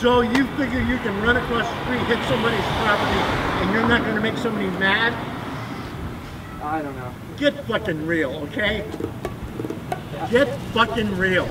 So you figure you can run across the street, hit somebody's property, and you're not gonna make somebody mad? I don't know. Get fucking real, okay? Get fucking real.